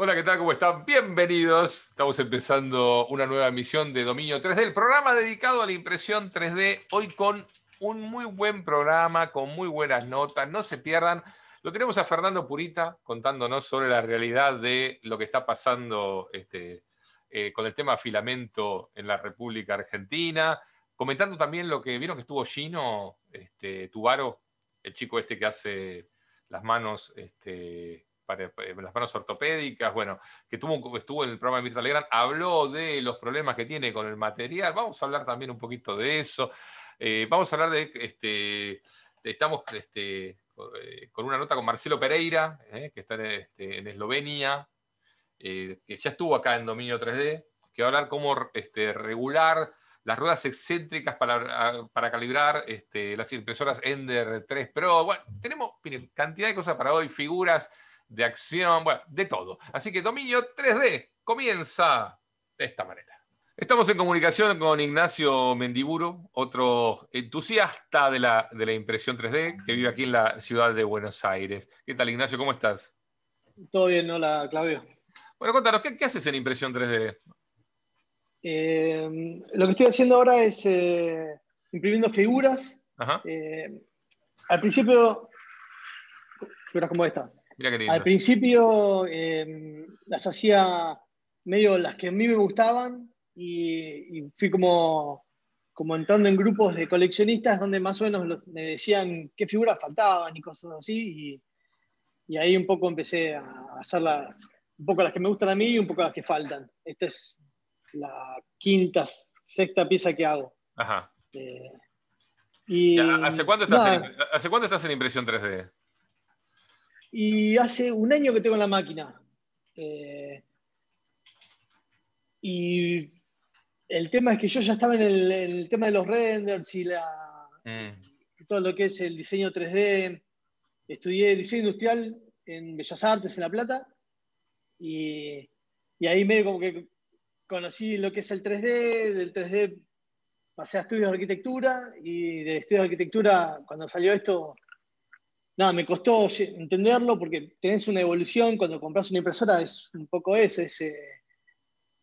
Hola, ¿qué tal? ¿Cómo están? Bienvenidos. Estamos empezando una nueva emisión de Dominio 3D, el programa dedicado a la impresión 3D, hoy con un muy buen programa, con muy buenas notas, no se pierdan. Lo tenemos a Fernando Purita contándonos sobre la realidad de lo que está pasando este, eh, con el tema filamento en la República Argentina, comentando también lo que vieron que estuvo Gino este, Tubaro, el chico este que hace las manos este, para, eh, las manos ortopédicas, bueno, que tuvo, estuvo en el programa de Mirta Legrand, habló de los problemas que tiene con el material, vamos a hablar también un poquito de eso, eh, vamos a hablar de, este, estamos este, eh, con una nota con Marcelo Pereira, que está en, este, en Eslovenia, que ya estuvo acá en Dominio 3D, que va a hablar cómo regular las ruedas excéntricas para, calibrar las impresoras Ender 3 Pro. Bueno, tenemos cantidad de cosas para hoy, figuras de acción, bueno, de todo. Así que Dominio 3D comienza de esta manera. Estamos en comunicación con Ignacio Mendiburo, otro entusiasta de la, de la impresión 3D que vive aquí en la ciudad de Buenos Aires. ¿Qué tal, Ignacio? ¿Cómo estás? Todo bien, hola, Claudio. Bueno, contanos, ¿qué, haces en impresión 3D? Eh, lo que estoy haciendo ahora es eh, imprimiendo figuras. Eh, al principio, figuras como esta. Al principio em, las hacía medio las que a mí me gustaban y, fui como, como entrando en grupos de coleccionistas donde más o menos me decían qué figuras faltaban y cosas así. Y, ahí un poco empecé a hacer las, un poco las que me gustan a mí y un poco las que faltan. Esta es la quinta, sexta pieza que hago. Ajá. Eh, y, ¿Hace, cuándo estás en, ¿Hace cuándo estás en impresión 3D? Y hace un año que tengo la máquina. Eh, y el tema es que yo ya estaba en el, tema de los renders y la, mm. todo lo que es el diseño 3D. Estudié diseño industrial en Bellas Artes, en La Plata. Y, y ahí medio como que conocí lo que es el 3D. Del 3D pasé a estudios de arquitectura. Y de estudios de arquitectura, cuando salió esto, nada, me costó entenderlo porque tenés una evolución, cuando compras una impresora es un poco eso, es,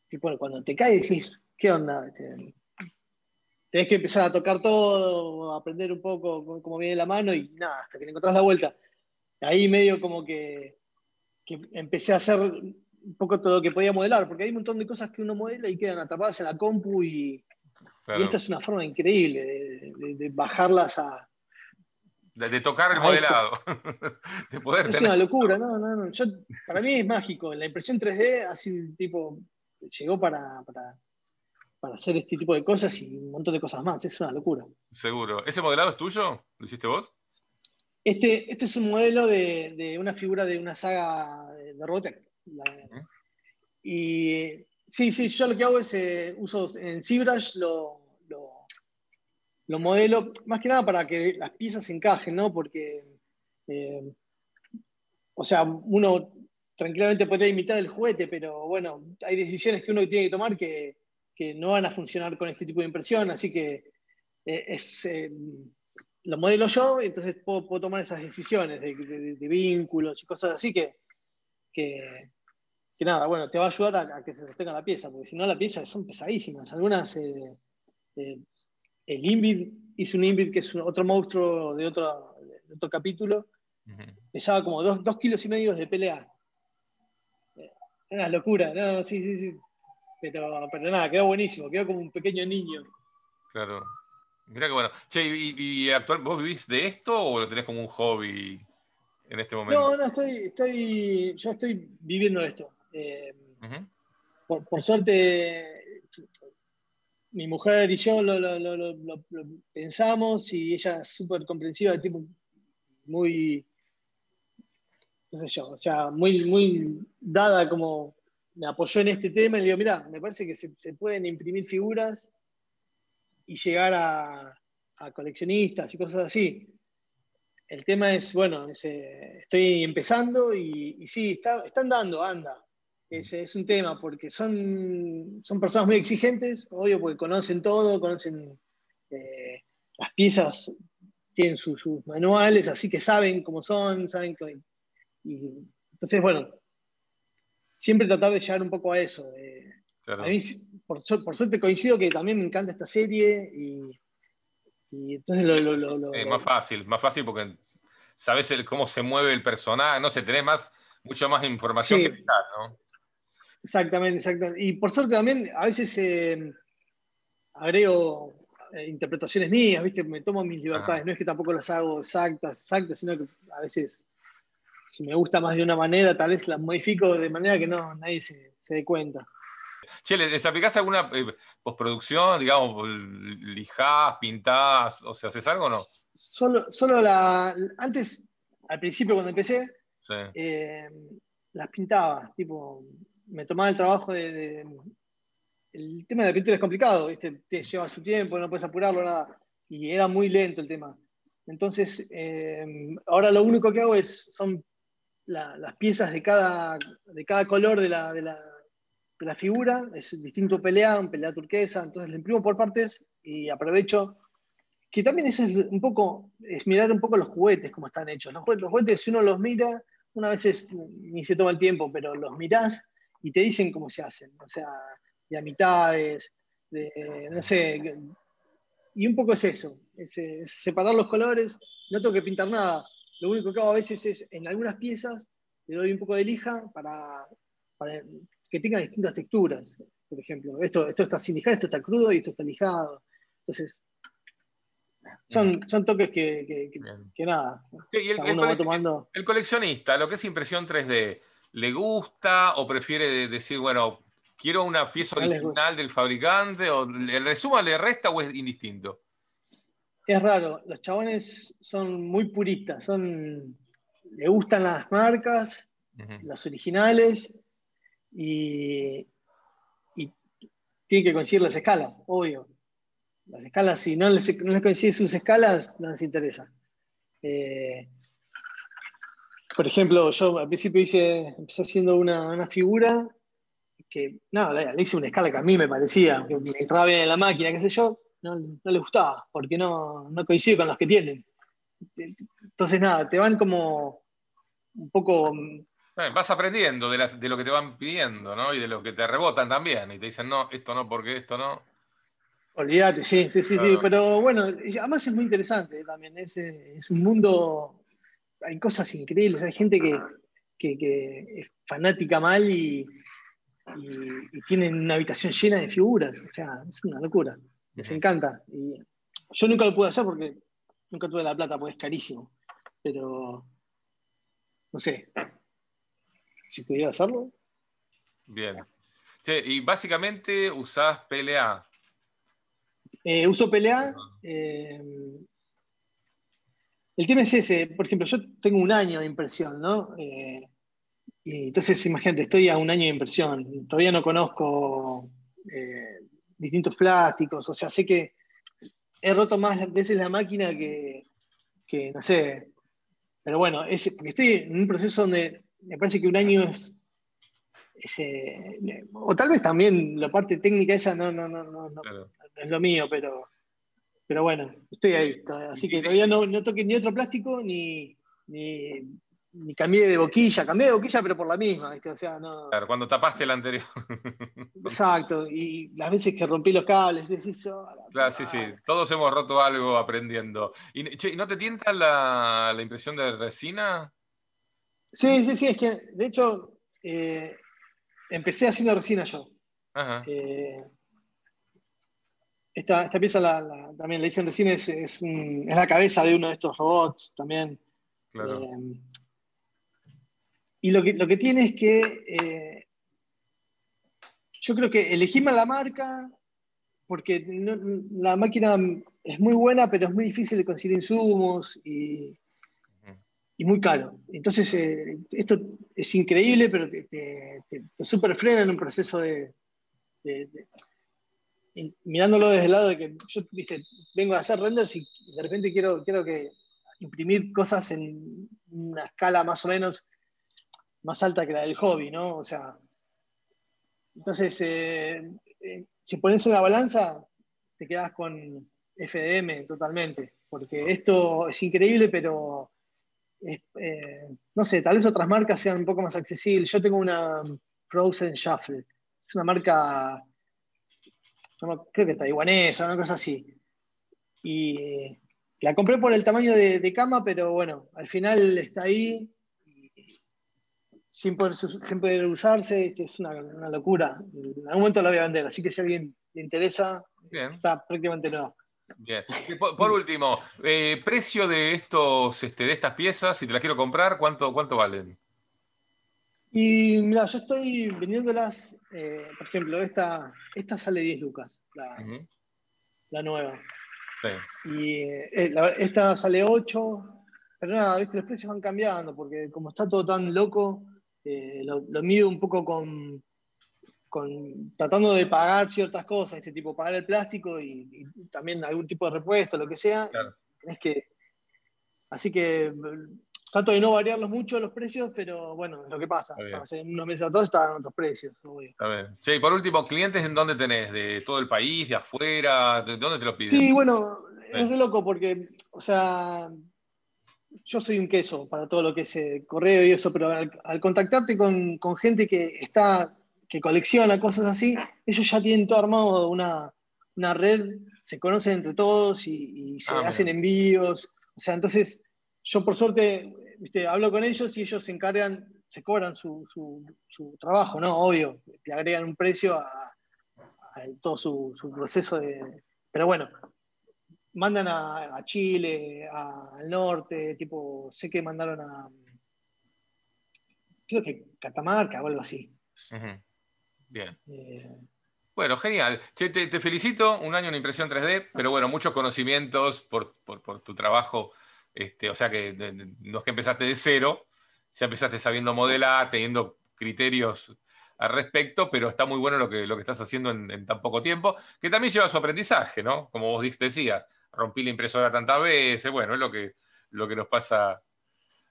tipo, cuando te caes decís, ¿qué onda? Este, tenés que empezar a tocar todo, aprender un poco cómo viene la mano y nada, hasta que te encontrás la vuelta. Ahí medio como que, empecé a hacer un poco todo lo que podía modelar, porque hay un montón de cosas que uno modela y quedan atrapadas en la compu y, esta es una forma increíble de bajarlas a, de, tocar el modelado. de poder es una locura, no, no, no. para mí es mágico. La impresión 3D así tipo, llegó para, para, hacer este tipo de cosas y un montón de cosas más. Es una locura. Seguro. ¿Ese modelado es tuyo? ¿Lo hiciste vos? Este, este es un modelo de, una figura de una saga de Robotech. Y sí, sí, yo lo que hago es eh, uso en ZBrush lo lo modelo, más que nada para que las piezas encajen, ¿no? Porque, eh, o sea, uno tranquilamente puede imitar el juguete, pero bueno, hay decisiones que uno tiene que tomar que, no van a funcionar con este tipo de impresión, así que eh, es, eh, lo modelo yo, entonces puedo, tomar esas decisiones de, vínculos y cosas así que, que, nada, bueno, te va a ayudar a, que se sostenga la pieza, porque si no la pieza son pesadísimas, algunas el Invid hizo un Invid que es otro monstruo de otro, otro capítulo. Pesaba como dos, kilos y medio de pelea. Una locura, no, sí, sí, sí. Pero, pero nada, quedó buenísimo, quedó como un pequeño niño. Claro. Mira que bueno. Che, ¿y, actual, vos vivís de esto o lo tenés como un hobby en este momento? No, no, estoy, estoy, yo estoy viviendo esto. Eh, por, suerte, mi mujer y yo lo, pensamos y ella es súper comprensiva, tipo muy, no sé yo, o sea, muy, muy dada como me apoyó en este tema y le digo, mira, me parece que se, pueden imprimir figuras y llegar a, coleccionistas y cosas así. El tema es, bueno, eh, estoy empezando y, y sí, está, están dando, anda. Ese es un tema, porque son, son personas muy exigentes, obvio, porque conocen todo, conocen eh, las piezas, tienen sus manuales, así que saben cómo son, saben que, y, entonces, bueno, siempre tratar de llegar un poco a eso. A mí, por, suerte, coincido que también me encanta esta serie y, entonces lo, Es más fácil, más fácil porque sabes cómo se mueve el personaje, no sé, tenés más, mucho más información que ¿no? Exactamente, exactamente. Y por suerte también a veces eh, agrego eh, interpretaciones mías, ¿viste? Me tomo mis libertades. No es que tampoco las hago exactas, exactas, sino que a veces si me gusta más de una manera, tal vez las modifico de manera que no nadie se, dé cuenta. Che, ¿les aplicás alguna eh, postproducción, digamos, lijás, pintás, o sea, haces algo o no? Solo, solo la. Antes, al principio cuando empecé, las pintaba, tipo, me tomaba el trabajo de, El tema de la pintura es complicado, te lleva su tiempo, no puedes apurarlo, nada. Y era muy lento el tema. Entonces, eh, ahora lo único que hago es, son las piezas de cada, de cada color de la, de la, figura, es distinto pelea, un pelea turquesa, entonces lo imprimo por partes y aprovecho, que también es un poco, es mirar un poco los juguetes, cómo están hechos. Los, los juguetes, si uno los mira, una vez ni se toma el tiempo, pero los mirás y te dicen cómo se hacen, o sea, de a mitades, de, no sé, y un poco es eso, es, separar los colores, no tengo que pintar nada, lo único que hago a veces es, en algunas piezas, le doy un poco de lija para, que tengan distintas texturas, por ejemplo, esto, esto está sin lijar, esto está crudo y esto está lijado, entonces... Son, son toques que, que, nada. uno va tomando... el coleccionista, lo que es impresión 3D, ¿Le gusta o prefiere decir, bueno, quiero una pieza original del fabricante? ¿O le suma, le resta o es indistinto? Es raro, los chabones son muy puristas, son, le gustan las marcas, las originales, y, y tienen que coincidir las escalas, obvio. Las escalas, si no les, no les coinciden sus escalas, no les interesa. Eh, por ejemplo, yo al principio hice, empecé haciendo una, figura que, nada, le hice una escala que a mí me parecía, que me entraba bien en la máquina, qué sé yo, no, le gustaba, porque no, no coincide con los que tienen. Entonces, nada, te van como un poco... Vas aprendiendo de, de lo que te van pidiendo, ¿no? Y de lo que te rebotan también, y te dicen, no, esto no, porque esto no. Olvídate, sí, sí, sí, sí, pero bueno, además es muy interesante también, es, es un mundo hay cosas increíbles, hay gente que, es fanática mal y, y, tienen una habitación llena de figuras, o sea, es una locura, les encanta. Y yo nunca lo pude hacer porque nunca tuve la plata, porque es carísimo, pero no sé, si pudiera hacerlo. Bien. y básicamente usás PLA. Eh, uso PLA. El tema es ese, por ejemplo, yo tengo un año de impresión, ¿no? Eh, y entonces, imagínate, estoy a un año de impresión, todavía no conozco eh, distintos plásticos, o sea, sé que he roto más veces la máquina que, no sé, pero bueno, porque estoy en un proceso donde me parece que un año es, eh, o tal vez también la parte técnica esa no, no, no, no, no es lo mío, pero pero bueno, estoy ahí. Así que todavía no, no toqué ni otro plástico ni, ni, cambié de boquilla. Cambié de boquilla, pero por la misma. O sea, no... Claro, cuando tapaste el anterior. Exacto. Y las veces que rompí los cables, decís, oh, Claro, sí, sí. Todos hemos roto algo aprendiendo. ¿Y no te tienta la, la, impresión de resina? Sí, sí, sí. Es que, de hecho, eh, empecé haciendo resina yo. Ajá. Eh, esta, pieza también le dicen recién es, es, la cabeza de uno de estos robots también. Eh, y lo que, lo que tiene es que eh, yo creo que elegí mal la marca porque la máquina es muy buena, pero es muy difícil de conseguir insumos y, y muy caro. Entonces, eh, esto es increíble, pero te, te, super frena en un proceso de mirándolo desde el lado de que yo vengo a hacer renders y de repente quiero, quiero que imprimir cosas en una escala más o menos más alta que la del hobby, ¿no? O sea, entonces, eh, eh, si pones en la balanza, te quedas con FDM totalmente, porque esto es increíble, pero eh, no sé, tal vez otras marcas sean un poco más accesibles. Yo tengo una, Frozen Shuffle. Es una marca, creo que taiwanesa, una cosa así. Y la compré por el tamaño de, cama, pero bueno, al final está ahí sin poder, usarse, es una, locura. En algún momento la voy a vender, así que si a alguien le interesa, está prácticamente nueva. Bien. por, último, eh, precio de estos, este, de estas piezas, si te las quiero comprar, ¿cuánto, cuánto valen? Y mira, yo estoy vendiéndolas, eh, por ejemplo, esta, esta sale 10 lucas, la, nueva. Y eh, esta sale 8, pero nada, ¿viste? los precios van cambiando, porque como está todo tan loco, lo, lo mido un poco con, tratando de pagar ciertas cosas, este tipo, pagar el plástico y, también algún tipo de repuesto, lo que sea. que, así que trato de no variarlos mucho los precios, pero bueno, es lo que pasa. Hace unos meses atrás estaban otros precios. Sí, por último, ¿clientes en dónde tenés? ¿De todo el país, de afuera? ¿De dónde te los piden? Sí, bueno, es re loco porque, o sea, yo soy un queso para todo lo que es eh, correo y eso, pero al, contactarte con, con, gente que está que colecciona cosas así, ellos ya tienen todo armado una, red, se conocen entre todos y, se ah, hacen envíos. O sea, entonces yo por suerte hablo con ellos y ellos se encargan, se cobran su, trabajo, ¿no? Obvio, te agregan un precio a, todo su, proceso de... Pero bueno, mandan a, Chile, al norte, tipo, sé que mandaron a... Creo que Catamarca o algo así. Bien. Eh, bueno, genial. te, felicito, un año en impresión 3D, pero bueno, muchos conocimientos por, tu trabajo. Este, o sea que no es que empezaste de cero, ya empezaste sabiendo modelar, teniendo criterios al respecto, pero está muy bueno lo que, lo que estás haciendo en, tan poco tiempo, que también lleva su aprendizaje, ¿no? Como vos decías, rompí la impresora tantas veces, bueno, es lo que, lo que nos pasa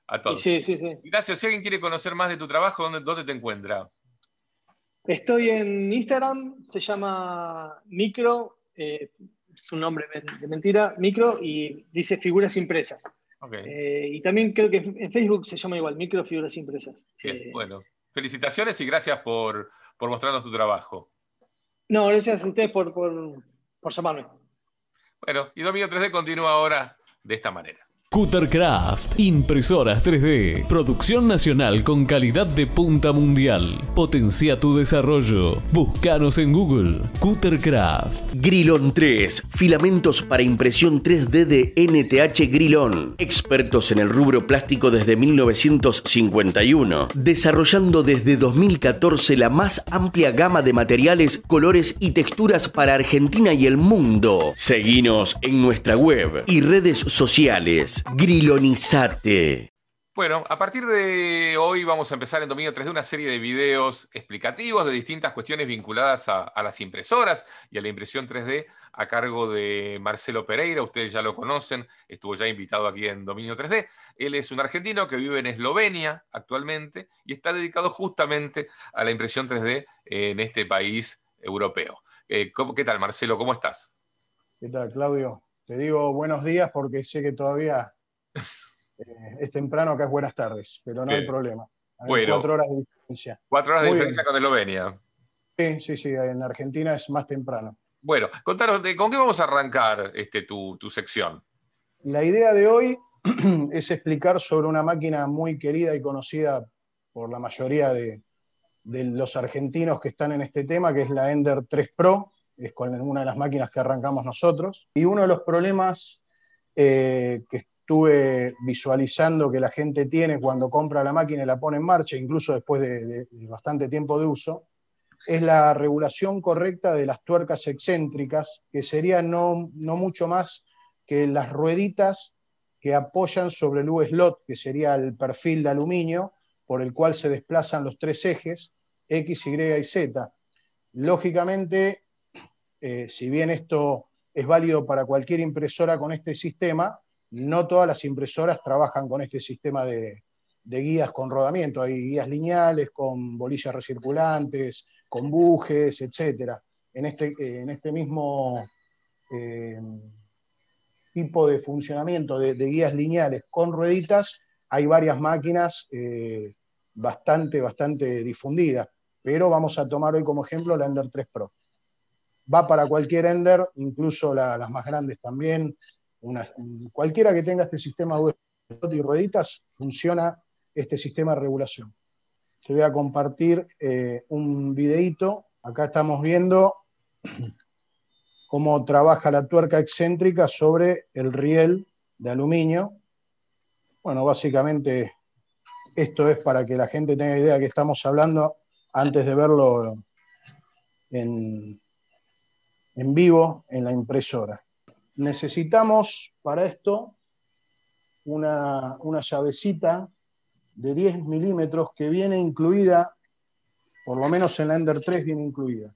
a todos. Sí, sí, sí. Gracias. Si alguien quiere conocer más de tu trabajo, ¿dónde, dónde te encuentra? Estoy en Instagram, se llama Micro, eh, es un nombre de mentira, Micro, y dice figuras impresas. Eh, y también creo que en Facebook se llama igual, Micro Figuras Impresas. Eh, bueno, felicitaciones y gracias por, mostrarnos tu trabajo. No, gracias a ustedes por, por llamarme. Bueno, y Domingo 3D continúa ahora de esta manera. Cuttercraft, impresoras 3D, producción nacional con calidad de punta mundial. Potencia tu desarrollo. Búscanos en Google. Cuttercraft. Grilon 3, filamentos para impresión 3D de NTH Grilon. Expertos en el rubro plástico desde 1951, desarrollando desde 2014 la más amplia gama de materiales, colores y texturas para Argentina y el mundo. Seguinos en nuestra web y redes sociales. Grilonizate. Bueno, a partir de hoy vamos a empezar en Dominio 3D una serie de videos explicativos de distintas cuestiones vinculadas a, las impresoras y a la impresión 3D a cargo de Marcelo Pereira. Ustedes ya lo conocen, estuvo ya invitado aquí en Dominio 3D. Él es un argentino que vive en Eslovenia actualmente y está dedicado justamente a la impresión 3D en este país europeo. Eh, ¿Qué tal, Marcelo? ¿Cómo estás? ¿Qué tal, Claudio? Te digo buenos días porque sé que todavía eh, es temprano, acá es buenas tardes, pero no hay problema. cuatro horas de diferencia. Cuatro horas de diferencia con Eslovenia. Sí, sí, sí, en Argentina es más temprano. Bueno, contanos, ¿con qué vamos a arrancar este, tu, sección? La idea de hoy es explicar sobre una máquina muy querida y conocida por la mayoría de, de, los argentinos que están en este tema, que es la Ender 3 Pro, es con una de las máquinas que arrancamos nosotros. Y uno de los problemas eh, que estuve visualizando que la gente tiene cuando compra la máquina y la pone en marcha, incluso después de, bastante tiempo de uso, es la regulación correcta de las tuercas excéntricas, que sería no, no mucho más que las rueditas que apoyan sobre el U-slot, que sería el perfil de aluminio por el cual se desplazan los tres ejes, X, Y y Z. Lógicamente, eh, si bien esto es válido para cualquier impresora con este sistema, no todas las impresoras trabajan con este sistema de, guías con rodamiento. Hay guías lineales con bolillas recirculantes, con bujes, etc. En este, eh, en este mismo eh, tipo de funcionamiento de, guías lineales con rueditas, hay varias máquinas bastante, bastante difundidas. pero vamos a tomar hoy como ejemplo la Ender 3 Pro. Va para cualquier Ender, incluso las más grandes también. Cualquiera que tenga este sistema USB y rueditas, funciona este sistema de regulación. Te voy a compartir eh, un videito. Acá estamos viendo cómo trabaja la tuerca excéntrica sobre el riel de aluminio. Bueno, básicamente esto es para que la gente tenga idea de que estamos hablando antes de verlo en vivo en la impresora. Necesitamos para esto una, una llavecita de 10 milímetros que viene incluida, por lo menos en la Ender 3 viene incluida.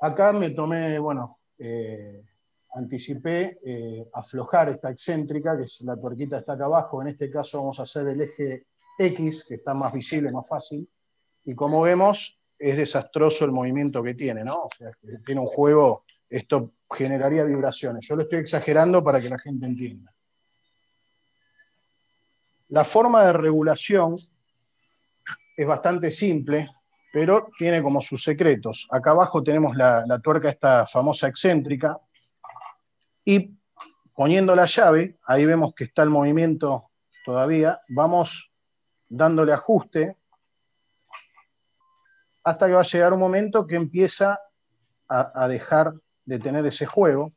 Acá me tomé, bueno, eh, anticipé eh, aflojar esta excéntrica, que es la tuerquita está acá abajo, en este caso vamos a hacer el eje X, que está más visible, más fácil, y como vemos, es desastroso el movimiento que tiene, ¿no? O sea, tiene un juego, esto generaría vibraciones. Yo lo estoy exagerando para que la gente entienda. La forma de regulación es bastante simple, pero tiene como sus secretos. Acá abajo tenemos la, tuerca esta famosa excéntrica y poniendo la llave, ahí vemos que está el movimiento todavía, vamos dándole ajuste hasta que va a llegar un momento que empieza a, dejar de tener ese juego.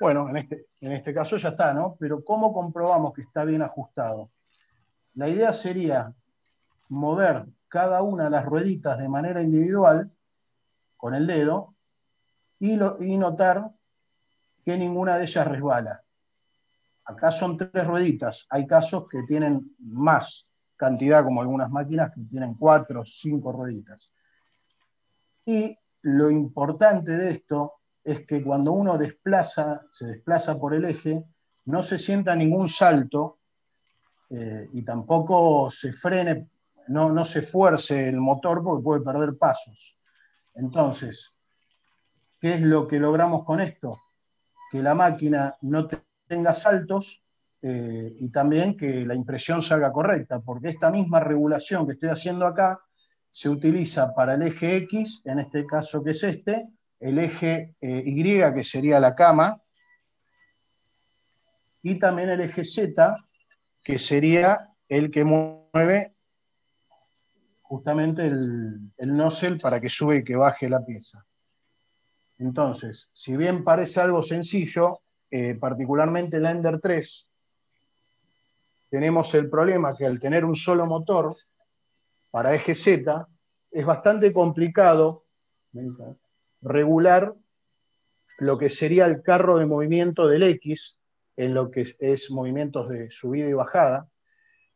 Bueno, en este, en este caso ya está, ¿no? Pero ¿cómo comprobamos que está bien ajustado? La idea sería mover cada una de las rueditas de manera individual con el dedo y, notar que ninguna de ellas resbala. Acá son tres rueditas. Hay casos que tienen más cantidad, como algunas máquinas que tienen cuatro o cinco rueditas. Y lo importante de esto es que cuando uno desplaza, se desplaza por el eje, no se sienta ningún salto eh, y tampoco se frene no, se fuerce el motor porque puede perder pasos. Entonces, ¿qué es lo que logramos con esto? Que la máquina no tenga saltos eh, y también que la impresión salga correcta, porque esta misma regulación que estoy haciendo acá se utiliza para el eje X, en este caso que es este, el eje eh, Y, que sería la cama, y también el eje Z, que sería el que mueve justamente el, el nozzle para que sube y que baje la pieza. Entonces, si bien parece algo sencillo, eh, particularmente en la Ender 3, tenemos el problema que al tener un solo motor para eje Z, es bastante complicado regular lo que sería el carro de movimiento del X en lo que es movimientos de subida y bajada,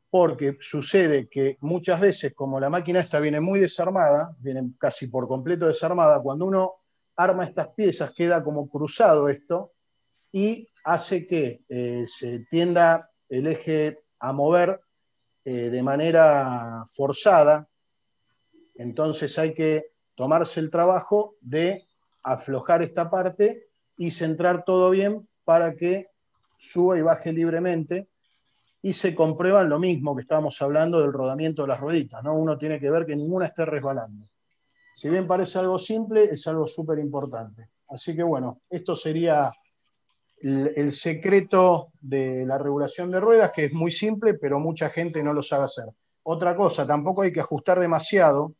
porque sucede que muchas veces, como la máquina esta viene muy desarmada, viene casi por completo desarmada, cuando uno arma estas piezas queda como cruzado esto y hace que eh, se tienda el eje a mover eh, de manera forzada. Entonces hay que tomarse el trabajo de aflojar esta parte y centrar todo bien para que suba y baje libremente y se comprueban lo mismo que estábamos hablando del rodamiento de las rueditas, ¿no? Uno tiene que ver que ninguna esté resbalando. Si bien parece algo simple, es algo súper importante. Así que bueno, esto sería el, secreto de la regulación de ruedas, que es muy simple, pero mucha gente no lo sabe hacer. Otra cosa, tampoco hay que ajustar demasiado,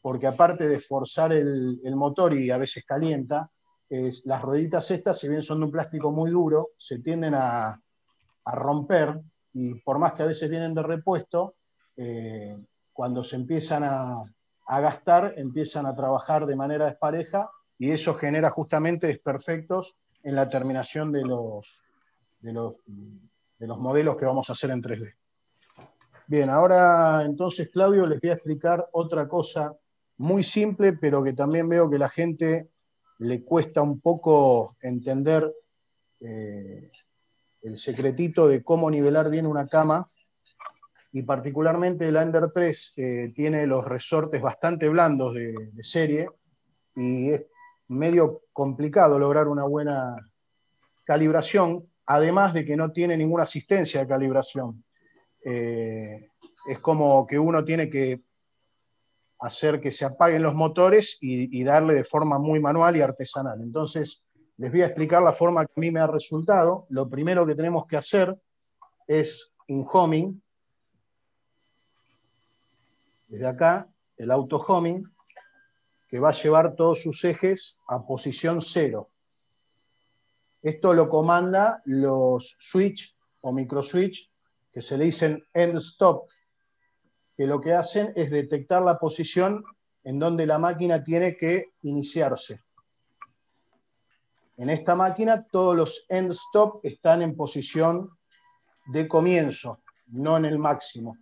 porque aparte de forzar el, motor y a veces calienta, las rueditas estas, si bien son de un plástico muy duro, se tienden a, romper y por más que a veces vienen de repuesto, eh, cuando se empiezan a, gastar, empiezan a trabajar de manera despareja y eso genera justamente desperfectos en la terminación de los modelos que vamos a hacer en 3D. Bien, ahora entonces, Claudio, les voy a explicar otra cosa muy simple, pero que también veo que la gente le cuesta un poco entender eh, el secretito de cómo nivelar bien una cama y particularmente el Ender 3 eh, tiene los resortes bastante blandos de, serie y es medio complicado lograr una buena calibración, además de que no tiene ninguna asistencia de calibración. Eh, es como que uno tiene que hacer que se apaguen los motores y, darle de forma muy manual y artesanal. Entonces, les voy a explicar la forma que a mí me ha resultado. Lo primero que tenemos que hacer es un homing. Desde acá, el auto homing, que va a llevar todos sus ejes a posición cero. Esto lo comanda los switch o micro switch, que se le dicen end stop, que lo que hacen es detectar la posición en donde la máquina tiene que iniciarse. En esta máquina todos los end stop están en posición de comienzo, no en el máximo.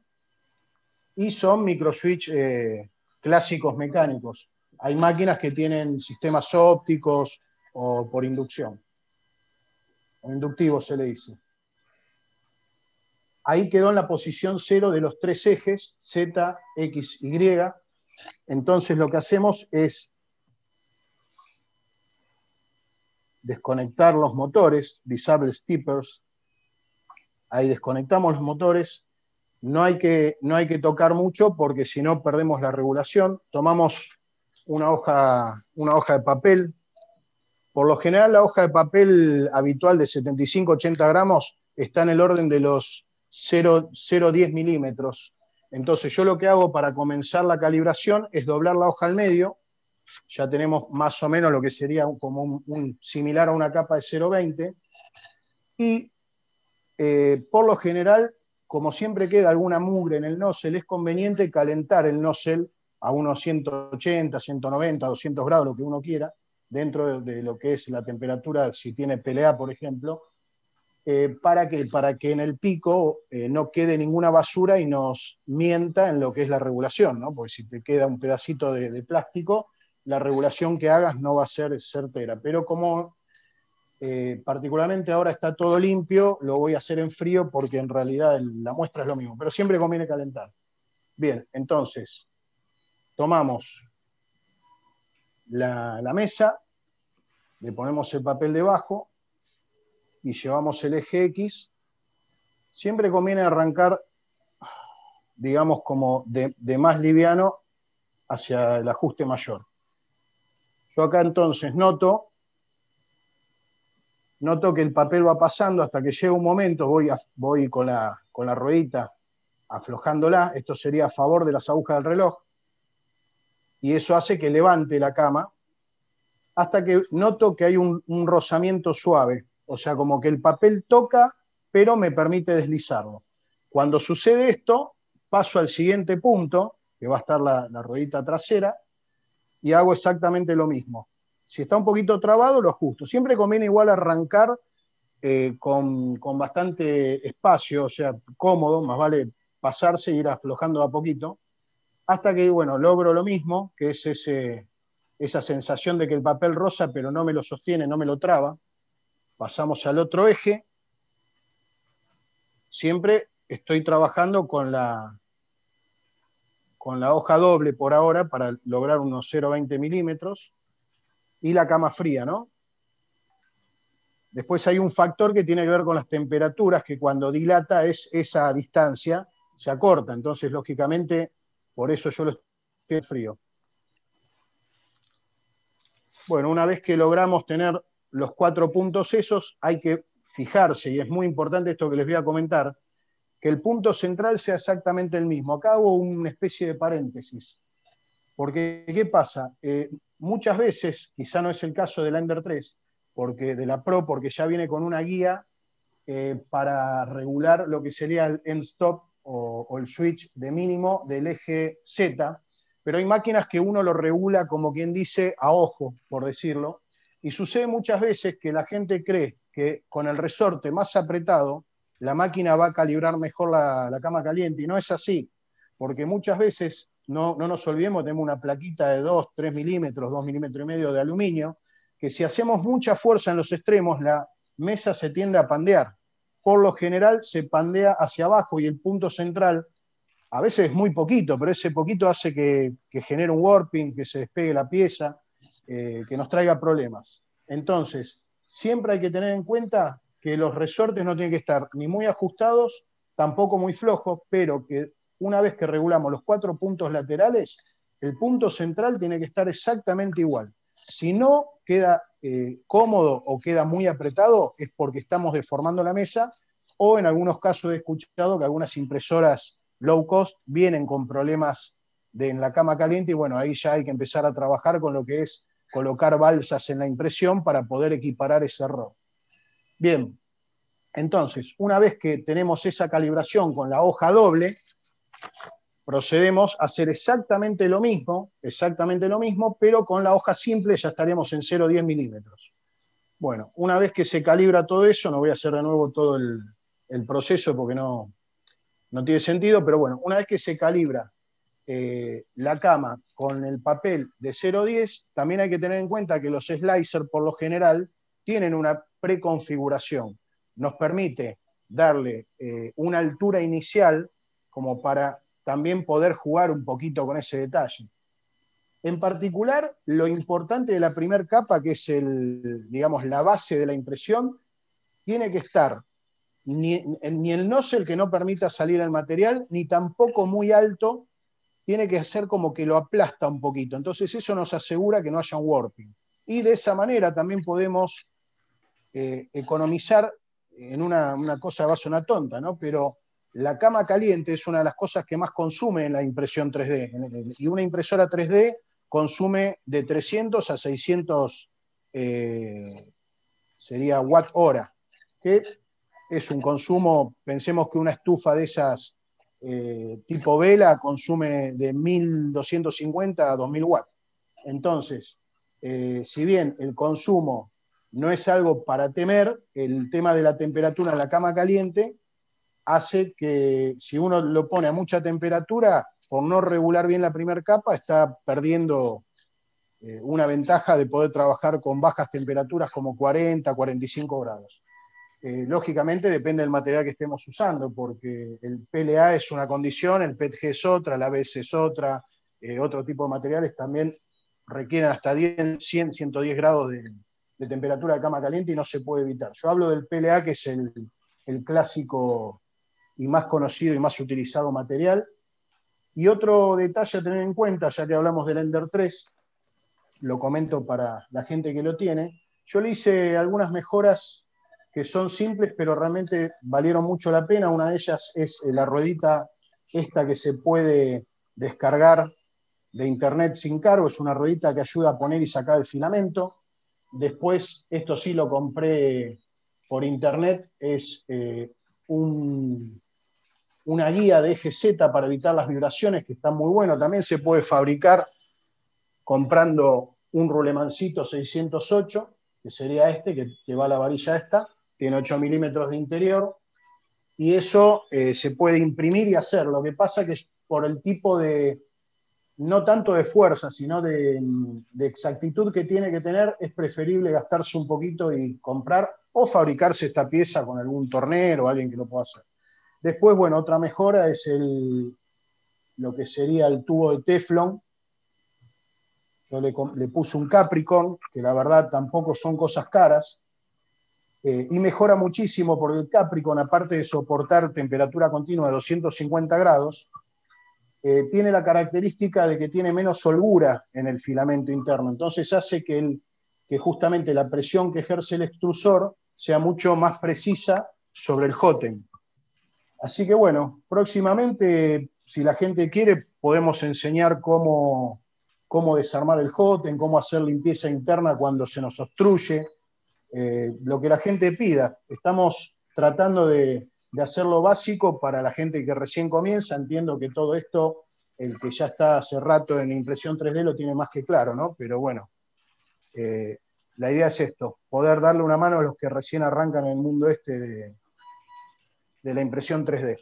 Y son microswitch eh, clásicos mecánicos. Hay máquinas que tienen sistemas ópticos o por inducción. O inductivo se le dice. Ahí quedó en la posición cero de los tres ejes, Z, X, Y. Entonces lo que hacemos es desconectar los motores, disable steppers. Ahí desconectamos los motores. No hay que, no hay que tocar mucho porque si no perdemos la regulación. Tomamos una hoja, una hoja de papel. Por lo general la hoja de papel habitual de 75-80 gramos está en el orden de los 0,10 milímetros. Entonces yo lo que hago para comenzar la calibración es doblar la hoja al medio, ya tenemos más o menos lo que sería como un, similar a una capa de 0,20, y eh, por lo general, como siempre queda alguna mugre en el nozzle, es conveniente calentar el nozzle a unos 180, 190, 200 grados, lo que uno quiera, dentro de, de lo que es la temperatura, si tiene pelea, por ejemplo, eh, ¿para, que, para que en el pico eh, no quede ninguna basura y nos mienta en lo que es la regulación, ¿no? porque si te queda un pedacito de, plástico, la regulación que hagas no va a ser certera. Pero como eh, particularmente ahora está todo limpio, lo voy a hacer en frío porque en realidad la muestra es lo mismo, pero siempre conviene calentar. Bien, entonces, tomamos la, la mesa, le ponemos el papel debajo, y llevamos el eje X, siempre conviene arrancar, digamos, como de, más liviano hacia el ajuste mayor. Yo acá entonces noto, noto que el papel va pasando hasta que llega un momento, voy, voy con, la, con la ruedita aflojándola, esto sería a favor de las agujas del reloj, y eso hace que levante la cama hasta que noto que hay un rozamiento suave o sea, como que el papel toca, pero me permite deslizarlo. Cuando sucede esto, paso al siguiente punto, que va a estar la, ruedita trasera, y hago exactamente lo mismo. Si está un poquito trabado, lo ajusto. Siempre conviene igual arrancar eh, con, bastante espacio, o sea, cómodo, más vale pasarse e ir aflojando a poquito, hasta que, bueno, logro lo mismo, que es ese, esa sensación de que el papel rosa, pero no me lo sostiene, no me lo traba, pasamos al otro eje. Siempre estoy trabajando con la, con la hoja doble por ahora para lograr unos 0,20 milímetros y la cama fría, ¿no? Después hay un factor que tiene que ver con las temperaturas, que cuando dilata es esa distancia, se acorta. Entonces, lógicamente, por eso yo lo estoy frío. Bueno, una vez que logramos tener los cuatro puntos esos, hay que fijarse, y es muy importante esto que les voy a comentar, que el punto central sea exactamente el mismo. Acá hago una especie de paréntesis, porque ¿qué pasa? Eh, muchas veces, quizá no es el caso del Ender 3, porque de la Pro, porque ya viene con una guía eh, para regular lo que sería el end stop o, o el switch de mínimo del eje Z, pero hay máquinas que uno lo regula como quien dice a ojo, por decirlo, y sucede muchas veces que la gente cree que con el resorte más apretado la máquina va a calibrar mejor la, cama caliente y no es así, porque muchas veces, no, no nos olvidemos, tenemos una plaquita de 2, 3 milímetros, 2 milímetros y medio de aluminio, que si hacemos mucha fuerza en los extremos, la mesa se tiende a pandear. Por lo general se pandea hacia abajo y el punto central, a veces es muy poquito, pero ese poquito hace que, que genere un warping, que se despegue la pieza eh, que nos traiga problemas. Entonces, siempre hay que tener en cuenta que los resortes no tienen que estar ni muy ajustados, tampoco muy flojos, pero que una vez que regulamos los cuatro puntos laterales, el punto central tiene que estar exactamente igual. Si no queda eh, cómodo o queda muy apretado, es porque estamos deformando la mesa, o en algunos casos he escuchado que algunas impresoras low cost vienen con problemas de, en la cama caliente y bueno, ahí ya hay que empezar a trabajar con lo que es colocar balsas en la impresión para poder equiparar ese error. Bien, entonces, una vez que tenemos esa calibración con la hoja doble, procedemos a hacer exactamente lo mismo, exactamente lo mismo, pero con la hoja simple ya estaremos en 0,10 milímetros. Bueno, una vez que se calibra todo eso, no voy a hacer de nuevo todo el, proceso porque no, no tiene sentido, pero bueno, una vez que se calibra eh, la cama con el papel de 0,10, también hay que tener en cuenta que los slicers por lo general tienen una preconfiguración. Nos permite darle eh, una altura inicial como para también poder jugar un poquito con ese detalle. En particular, lo importante de la primera capa, que es el, digamos, la base de la impresión, tiene que estar ni, ni el nozzle que no permita salir el material, ni tampoco muy alto, tiene que ser como que lo aplasta un poquito. Entonces eso nos asegura que no haya un warping. Y de esa manera también podemos eh, economizar en una, una cosa va a sonar tonta, ¿no? Pero la cama caliente es una de las cosas que más consume en la impresión 3D. Y una impresora 3D consume de 300 a 600 eh, sería watt hora, que es un consumo, pensemos que una estufa de esas eh, tipo vela consume de 1250 a 2000 watts. Entonces, eh, si bien el consumo no es algo para temer, el tema de la temperatura en la cama caliente hace que si uno lo pone a mucha temperatura, por no regular bien la primera capa, está perdiendo eh, una ventaja de poder trabajar con bajas temperaturas como 40, 45 grados. Eh, lógicamente depende del material que estemos usando, porque el PLA es una condición, el PETG es otra, la ABS es otra, eh, otro tipo de materiales también requieren hasta 100, 110 grados de, temperatura de cama caliente y no se puede evitar. Yo hablo del PLA, que es el, el clásico y más conocido y más utilizado material. Y otro detalle a tener en cuenta, ya que hablamos del Ender 3, lo comento para la gente que lo tiene, yo le hice algunas mejoras que son simples, pero realmente valieron mucho la pena. Una de ellas es la ruedita esta que se puede descargar de internet sin cargo, es una ruedita que ayuda a poner y sacar el filamento. Después, esto sí lo compré por internet, es eh, un, una guía de eje Z para evitar las vibraciones, que está muy bueno. También se puede fabricar comprando un rulemancito 608, que sería este, que, va a la varilla esta, tiene 8 milímetros de interior, y eso eh, se puede imprimir y hacer. Lo que pasa que por el tipo de, no tanto de fuerza, sino de, exactitud que tiene que tener, es preferible gastarse un poquito y comprar o fabricarse esta pieza con algún tornero o alguien que lo pueda hacer. Después, bueno, otra mejora es el, lo que sería el tubo de Teflon. Yo le, puse un Capricorn, que la verdad tampoco son cosas caras, eh, y mejora muchísimo porque el Capricorn, aparte de soportar temperatura continua de 250 grados, eh, tiene la característica de que tiene menos holgura en el filamento interno. Entonces hace que, el, que justamente la presión que ejerce el extrusor sea mucho más precisa sobre el hotend. Así que bueno, próximamente, si la gente quiere, podemos enseñar cómo, cómo desarmar el en cómo hacer limpieza interna cuando se nos obstruye, eh, lo que la gente pida. Estamos tratando de, hacer lo básico para la gente que recién comienza. Entiendo que todo esto, el que ya está hace rato en impresión 3D lo tiene más que claro, ¿no? Pero bueno, eh, la idea es esto, poder darle una mano a los que recién arrancan en el mundo este de, de la impresión 3D.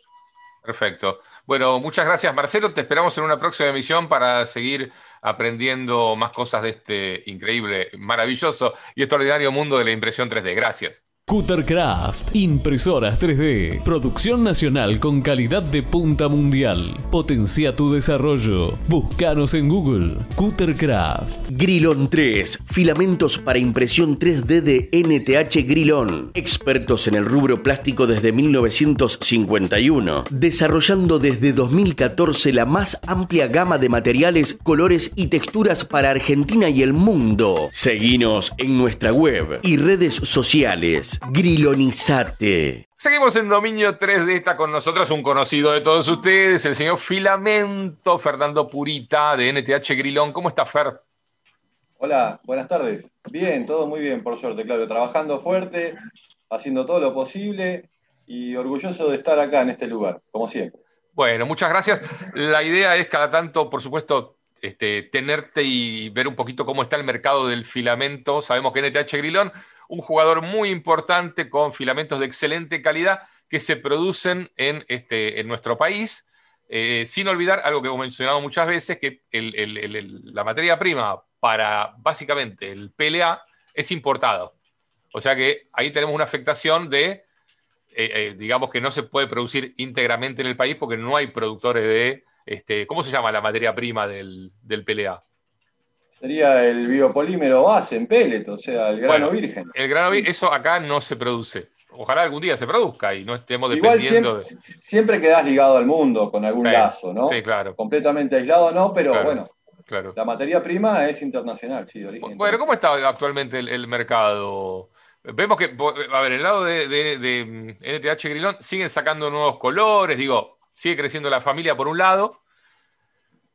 Perfecto. Bueno, muchas gracias Marcelo. Te esperamos en una próxima emisión para seguir aprendiendo más cosas de este increíble, maravilloso y extraordinario mundo de la impresión 3D. Gracias. Cuttercraft, impresoras 3D, producción nacional con calidad de punta mundial. Potencia tu desarrollo. Búscanos en Google. Cuttercraft. Grilon 3, filamentos para impresión 3D de NTH Grilon. Expertos en el rubro plástico desde 1951, desarrollando desde 2014 la más amplia gama de materiales, colores y texturas para Argentina y el mundo. Seguinos en nuestra web y redes sociales. Grilonizate. Seguimos en Dominio 3D, está con nosotros un conocido de todos ustedes, el señor Filamento Fernando Purita de NTH Grilón. ¿Cómo está Fer? Hola, buenas tardes. Bien, todo muy bien, por suerte, claro. Trabajando fuerte, haciendo todo lo posible y orgulloso de estar acá en este lugar, como siempre. Bueno, muchas gracias. La idea es cada tanto, por supuesto, este, tenerte y ver un poquito cómo está el mercado del filamento. Sabemos que NTH Grilón un jugador muy importante con filamentos de excelente calidad que se producen en, este, en nuestro país, eh, sin olvidar algo que hemos mencionado muchas veces, que la materia prima para básicamente el PLA es importado. O sea que ahí tenemos una afectación de, eh, eh, digamos que no se puede producir íntegramente en el país porque no hay productores de, este, ¿cómo se llama la materia prima del, del PLA? Sería el biopolímero base en pellet, o sea, el grano virgen. El grano virgen, eso acá no se produce. Ojalá algún día se produzca y no estemos dependiendo Igual siempre, siempre quedás ligado al mundo con algún lazo, ¿no? Sí, claro. Completamente aislado no, pero bueno, claro. la materia prima es internacional, sí, de origen. Bueno, ¿cómo está actualmente el, mercado? Vemos que, a ver, el lado de, de NTH Grilón siguen sacando nuevos colores, digo, sigue creciendo la familia por un lado,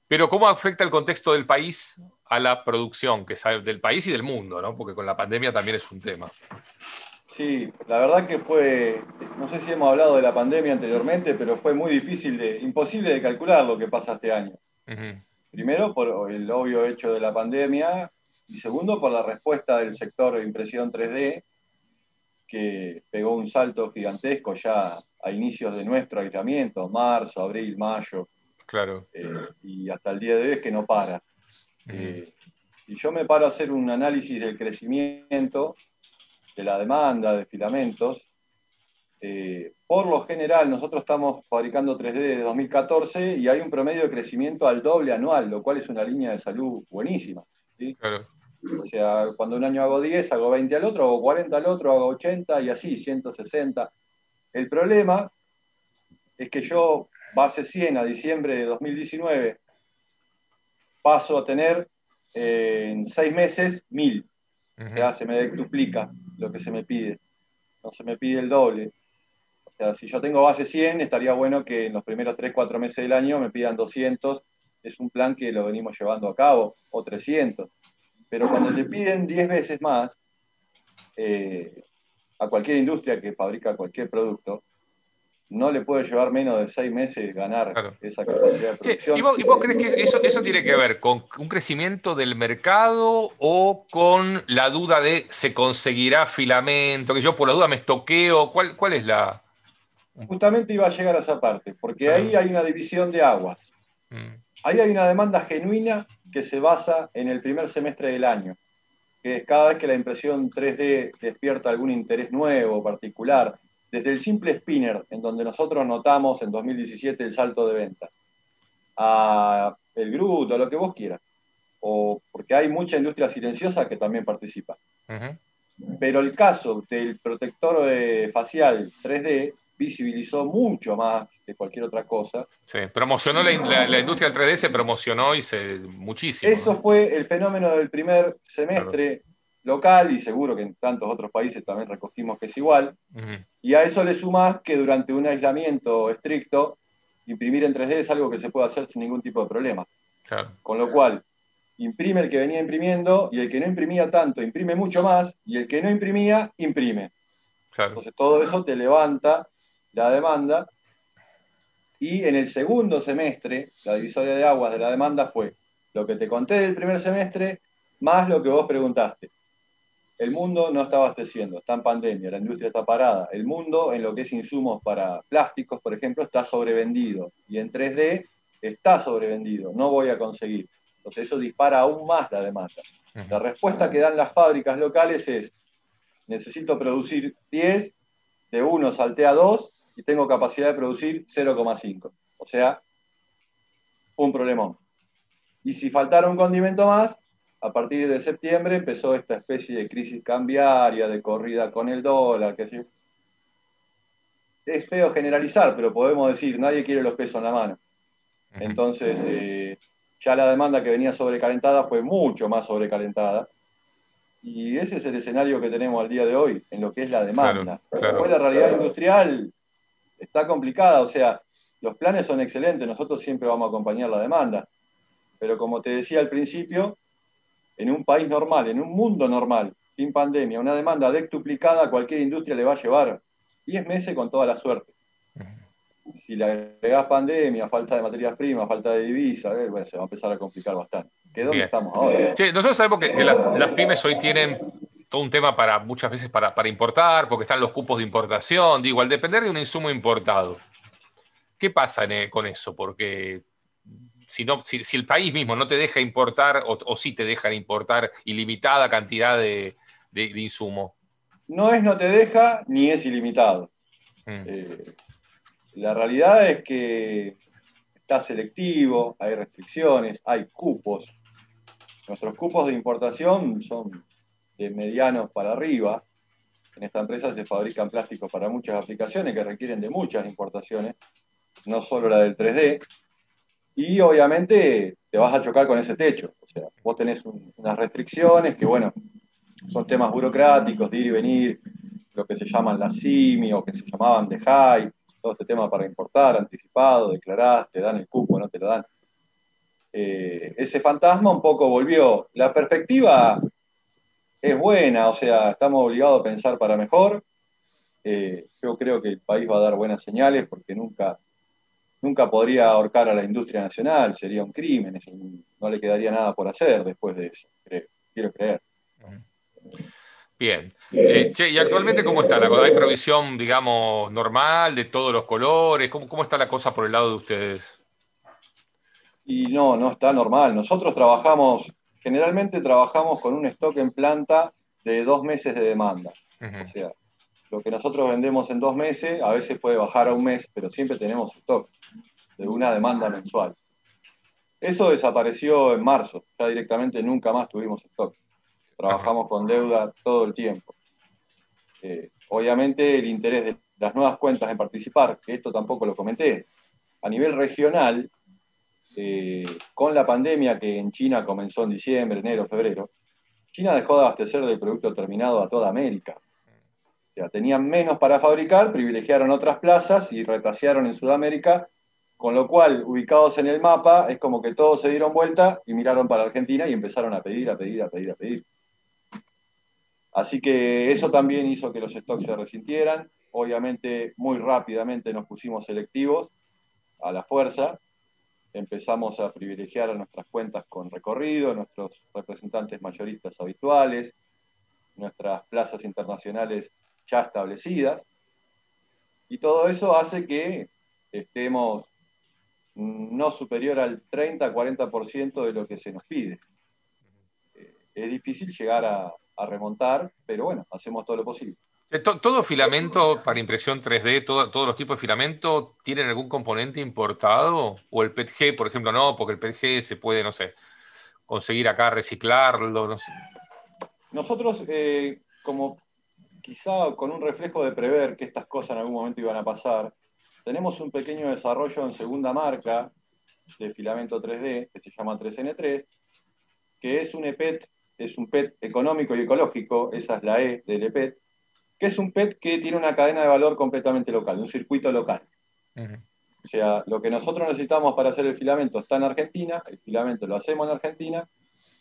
pero ¿cómo afecta el contexto del país a la producción que sale del país y del mundo, ¿no? Porque con la pandemia también es un tema. Sí, la verdad que fue, no sé si hemos hablado de la pandemia anteriormente, pero fue muy difícil, de, imposible de calcular lo que pasa este año. Primero, por el obvio hecho de la pandemia, y segundo, por la respuesta del sector de impresión 3D, que pegó un salto gigantesco ya a inicios de nuestro aislamiento, marzo, abril, mayo. Claro. Eh, y hasta el día de hoy es que no para. Eh, y yo me paro a hacer un análisis del crecimiento, de la demanda de filamentos, eh, por lo general, nosotros estamos fabricando 3D desde 2014 y hay un promedio de crecimiento al doble anual, lo cual es una línea de salud buenísima. O sea, cuando un año hago 10, hago 20 al otro, hago 40 al otro, hago 80 y así, 160. El problema es que yo, base 100 a diciembre de 2019, paso a tener eh, en seis meses mil. O sea, se me duplica lo que se me pide. No se me pide el doble. O sea, si yo tengo base 100, estaría bueno que en los primeros 3, 4 meses del año me pidan 200. Es un plan que lo venimos llevando a cabo, o 300. Pero cuando te piden 10 veces más, eh, a cualquier industria que fabrica cualquier producto, no le puede llevar menos de seis meses ganar esa capacidad de producción. ¿Y, vos, crees que eso, eso tiene que ver con un crecimiento del mercado o con la duda de se conseguirá filamento? Que yo por la duda me estoqueo. ¿Cuál, cuál es la...? Justamente iba a llegar a esa parte, porque ahí hay una división de aguas. Mm. Ahí hay una demanda genuina que se basa en el primer semestre del año, que es cada vez que la impresión 3D despierta algún interés nuevo, particular, desde el simple spinner, en donde nosotros notamos en 2017 el salto de ventas, a el gruto, lo que vos quieras, o porque hay mucha industria silenciosa que también participa. Pero el caso del protector facial 3D visibilizó mucho más que cualquier otra cosa. Sí, promocionó la, industria del 3D, se promocionó y se muchísimo. Eso fue el fenómeno del primer semestre local y seguro que en tantos otros países también recogimos que es igual. Y a eso le sumas que durante un aislamiento estricto, imprimir en 3D es algo que se puede hacer sin ningún tipo de problema. Con lo cual, imprime el que venía imprimiendo y el que no imprimía tanto imprime mucho más y el que no imprimía imprime. Entonces todo eso te levanta la demanda y en el segundo semestre la divisoria de aguas de la demanda fue lo que te conté del primer semestre más lo que vos preguntaste el mundo no está abasteciendo, está en pandemia, la industria está parada. El mundo en lo que es insumos para plásticos, por ejemplo, está sobrevendido. Y en 3D está sobrevendido, no voy a conseguir. Entonces eso dispara aún más la demanda. La respuesta que dan las fábricas locales es, necesito producir 10, de 1 salté a 2 y tengo capacidad de producir 0,5. O sea, un problemón. Y si faltara un condimento más, a partir de septiembre empezó esta especie de crisis cambiaria, de corrida con el dólar, que es feo generalizar, pero podemos decir, nadie quiere los pesos en la mano. Entonces, eh, ya la demanda que venía sobrecalentada fue mucho más sobrecalentada. Y ese es el escenario que tenemos al día de hoy, en lo que es la demanda. Después la realidad industrial está complicada, o sea, los planes son excelentes, nosotros siempre vamos a acompañar la demanda. Pero como te decía al principio, en un país normal, en un mundo normal, sin pandemia, una demanda dectuplicada, cualquier industria le va a llevar 10 meses con toda la suerte. Si le agregás pandemia, falta de materias primas, falta de divisas, eh, se va a empezar a complicar bastante. ¿Qué dónde estamos ahora? nosotros sabemos que, las pymes hoy tienen todo un tema para muchas veces para, importar, porque están los cupos de importación, digo, al depender de un insumo importado. ¿Qué pasa con eso? Porque si, no, si, el país mismo no te deja importar o, o sí te dejan importar ilimitada cantidad de, insumo. No es no te deja ni es ilimitado. Mm. Eh, la realidad es que está selectivo, hay restricciones, hay cupos. Nuestros cupos de importación son de medianos para arriba. En esta empresa se fabrican plásticos para muchas aplicaciones que requieren de muchas importaciones, no solo la del 3D y obviamente te vas a chocar con ese techo. O sea, vos tenés unas restricciones que, bueno, son temas burocráticos de ir y venir, lo que se llaman la CIMI o que se llamaban de HIGH, todo este tema para importar, anticipado, declarás, te dan el cupo, no te lo dan. Eh, ese fantasma un poco volvió. La perspectiva es buena, o sea, estamos obligados a pensar para mejor. Eh, yo creo que el país va a dar buenas señales porque nunca nunca podría ahorcar a la industria nacional, sería un crimen, no le quedaría nada por hacer después de eso, quiero creer. Bien. Eh, ¿Y actualmente cómo está? ¿Hay provisión, digamos, normal de todos los colores? ¿Cómo, ¿Cómo está la cosa por el lado de ustedes? Y no, no está normal. Nosotros trabajamos, generalmente trabajamos con un stock en planta de dos meses de demanda. O sea, lo que nosotros vendemos en dos meses, a veces puede bajar a un mes, pero siempre tenemos stock de una demanda mensual. Eso desapareció en marzo, ya directamente nunca más tuvimos stock. Trabajamos con deuda todo el tiempo. Eh, obviamente el interés de las nuevas cuentas en participar, que esto tampoco lo comenté, a nivel regional, eh, con la pandemia que en China comenzó en diciembre, enero, febrero, China dejó de abastecer del producto terminado a toda América. O sea, tenían menos para fabricar, privilegiaron otras plazas y retasearon en Sudamérica con lo cual, ubicados en el mapa, es como que todos se dieron vuelta y miraron para Argentina y empezaron a pedir, a pedir, a pedir, a pedir. Así que eso también hizo que los stocks se resintieran. Obviamente, muy rápidamente nos pusimos selectivos a la fuerza. Empezamos a privilegiar a nuestras cuentas con recorrido, nuestros representantes mayoristas habituales, nuestras plazas internacionales ya establecidas. Y todo eso hace que estemos no superior al 30-40% de lo que se nos pide. Eh, es difícil llegar a, remontar, pero bueno, hacemos todo lo posible. Eh, ¿Todo filamento para impresión 3D, todos los tipos de filamento, tienen algún componente importado? ¿O el PETG, por ejemplo, no? Porque el PETG se puede, no sé, conseguir acá, reciclarlo, no sé. Nosotros, eh, como quizá con un reflejo de prever que estas cosas en algún momento iban a pasar, tenemos un pequeño desarrollo en segunda marca de filamento 3D que se llama 3N3, que es un EPET, es un PET económico y ecológico, esa es la E del EPET, que es un PET que tiene una cadena de valor completamente local, un circuito local. O sea, lo que nosotros necesitamos para hacer el filamento está en Argentina, el filamento lo hacemos en Argentina,